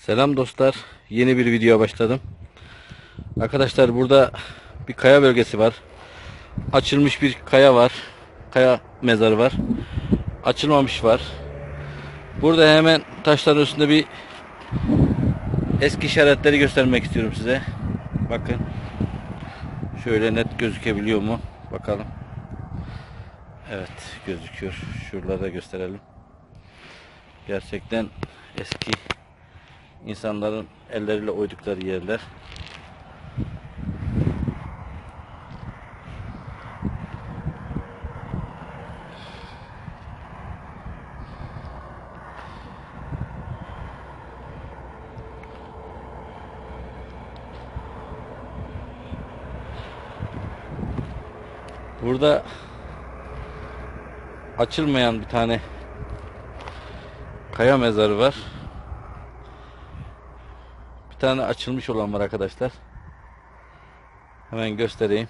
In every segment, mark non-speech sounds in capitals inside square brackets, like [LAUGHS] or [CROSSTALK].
Selam dostlar. Yeni bir video başladım. Arkadaşlar burada bir kaya bölgesi var. Açılmış bir kaya var. Kaya mezarı var. Açılmamış var. Burada hemen taşların üstünde bir eski işaretleri göstermek istiyorum size. Bakın. Şöyle net gözükebiliyor mu? Bakalım. Evet gözüküyor. Şuralarda gösterelim. Gerçekten eski insanların elleriyle oydukları yerler. Burada açılmayan bir tane kaya mezarı var. Tane açılmış olan var arkadaşlar. Hemen göstereyim.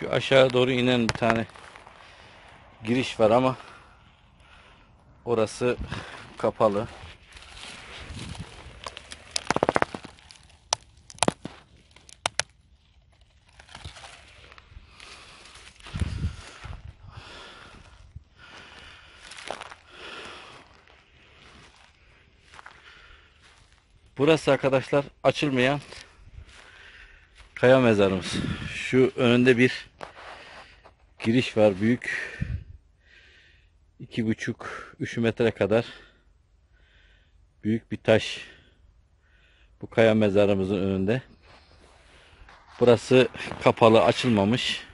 Şu aşağı doğru inen bir tane giriş var ama orası kapalı. Burası arkadaşlar açılmayan kaya mezarımız. Şu önünde bir giriş var büyük. iki buçuk üç metre kadar büyük bir taş. Bu kaya mezarımızın önünde. Burası kapalı açılmamış.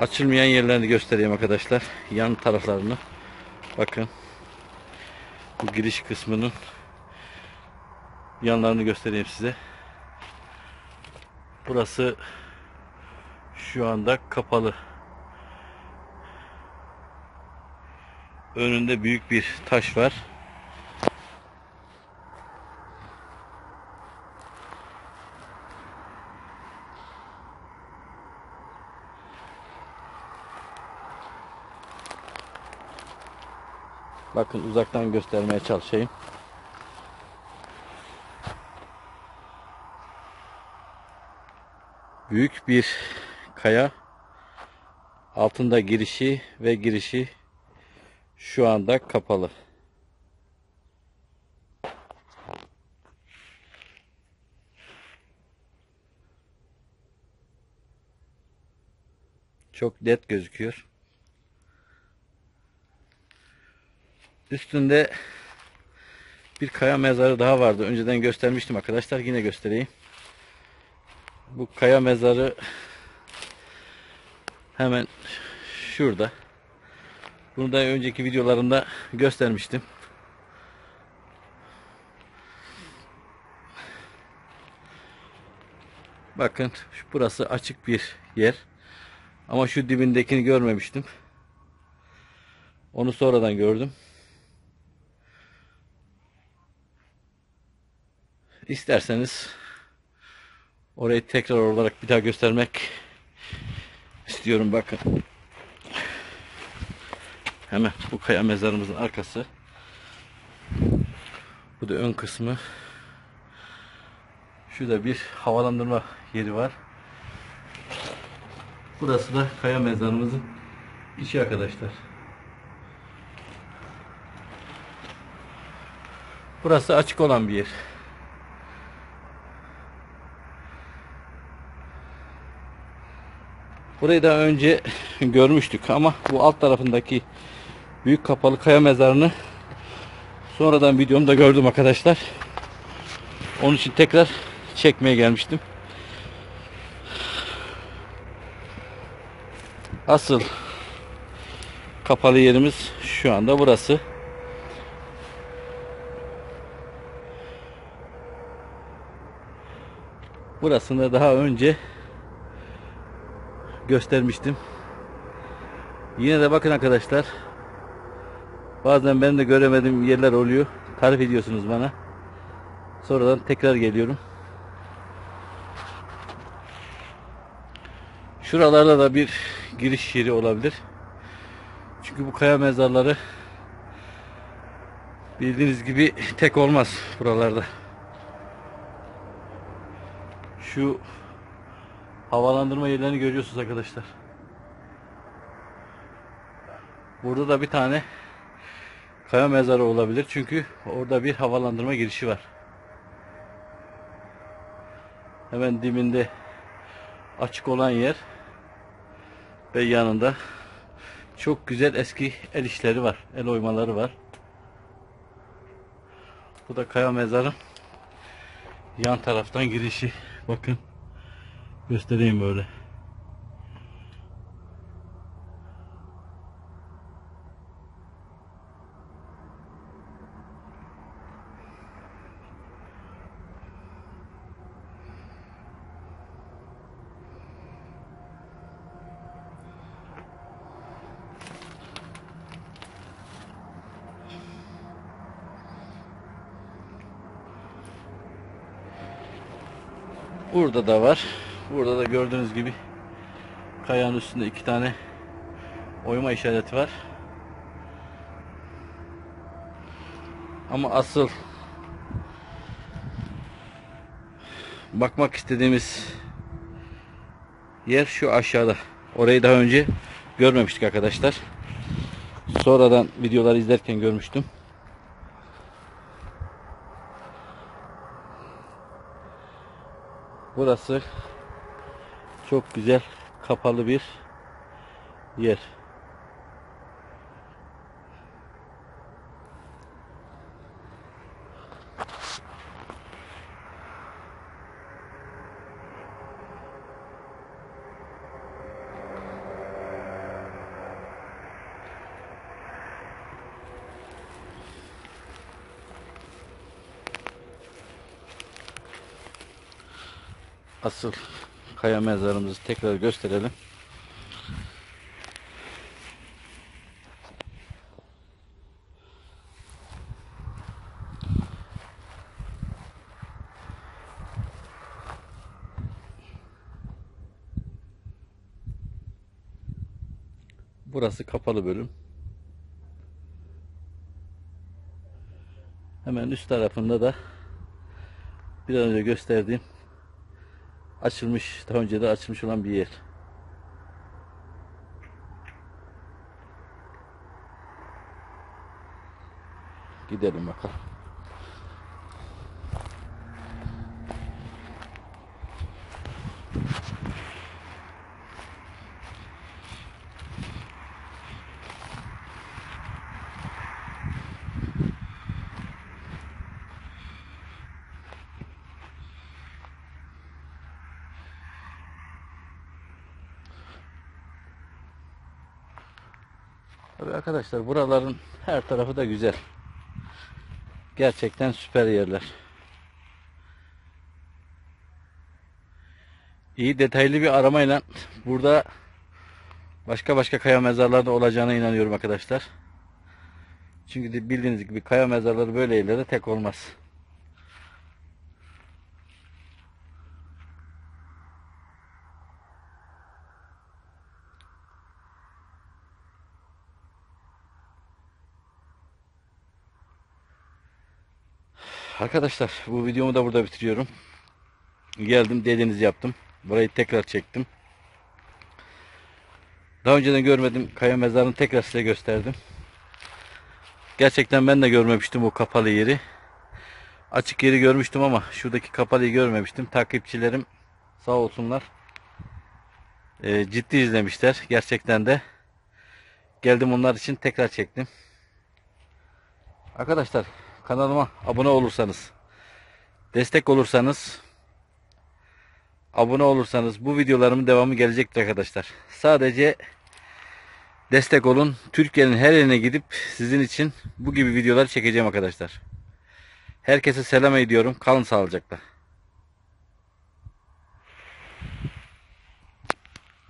Açılmayan yerlerini göstereyim arkadaşlar. Yan taraflarını. Bakın. Bu giriş kısmının yanlarını göstereyim size. Burası şu anda kapalı. Önünde büyük bir taş var. Bakın uzaktan göstermeye çalışayım. Büyük bir kaya. Altında girişi ve girişi şu anda kapalı. Çok net gözüküyor. Üstünde bir kaya mezarı daha vardı. Önceden göstermiştim arkadaşlar. Yine göstereyim. Bu kaya mezarı hemen şurada. Bunu da önceki videolarımda göstermiştim. Bakın burası açık bir yer. Ama şu dibindekini görmemiştim. Onu sonradan gördüm. İsterseniz orayı tekrar olarak bir daha göstermek istiyorum bakın. Hemen bu kaya mezarımızın arkası. Bu da ön kısmı. Şurada bir havalandırma yeri var. Burası da kaya mezarımızın içi arkadaşlar. Burası açık olan bir yer. Burayı daha önce [LAUGHS] görmüştük ama bu alt tarafındaki büyük kapalı kaya mezarını sonradan videomda gördüm arkadaşlar. Onun için tekrar çekmeye gelmiştim. Asıl kapalı yerimiz şu anda burası. Burasını daha önce göstermiştim. Yine de bakın arkadaşlar. Bazen ben de göremediğim yerler oluyor. Tarif ediyorsunuz bana. Sonradan tekrar geliyorum. Şuralarda da bir giriş yeri olabilir. Çünkü bu kaya mezarları bildiğiniz gibi tek olmaz buralarda. Şu havalandırma yerlerini görüyorsunuz arkadaşlar. Burada da bir tane kaya mezarı olabilir. Çünkü orada bir havalandırma girişi var. Hemen dibinde açık olan yer ve yanında çok güzel eski el işleri var. El oymaları var. Bu da kaya mezarın yan taraftan girişi. Bakın. Göstereyim böyle. Burada da var. Burada da gördüğünüz gibi kayanın üstünde iki tane oyma işareti var. Ama asıl bakmak istediğimiz yer şu aşağıda. Orayı daha önce görmemiştik arkadaşlar. Sonradan videoları izlerken görmüştüm. Burası çok güzel kapalı bir yer. Asıl kaya mezarımızı tekrar gösterelim. Burası kapalı bölüm. Hemen üst tarafında da bir an önce gösterdiğim açılmış, daha önce de açılmış olan bir yer. Gidelim bakalım. Arkadaşlar buraların her tarafı da güzel. Gerçekten süper yerler. İyi detaylı bir aramayla burada başka başka kaya mezarlarda olacağına inanıyorum arkadaşlar. Çünkü bildiğiniz gibi kaya mezarları böyle yerlerde tek olmaz. Arkadaşlar bu videomu da burada bitiriyorum. Geldim dediğinizi yaptım. Burayı tekrar çektim. Daha önceden görmedim. Kaya mezarını tekrar size gösterdim. Gerçekten ben de görmemiştim o kapalı yeri. açık yeri görmüştüm ama şuradaki kapalıyı görmemiştim. Takipçilerim sağ olsunlar. Ee, ciddi izlemişler. Gerçekten de geldim onlar için tekrar çektim. Arkadaşlar kanalıma abone olursanız destek olursanız abone olursanız bu videolarımın devamı gelecektir arkadaşlar. Sadece destek olun. Türkiye'nin her yerine gidip sizin için bu gibi videolar çekeceğim arkadaşlar. Herkese selam ediyorum. Kalın sağlıcakla.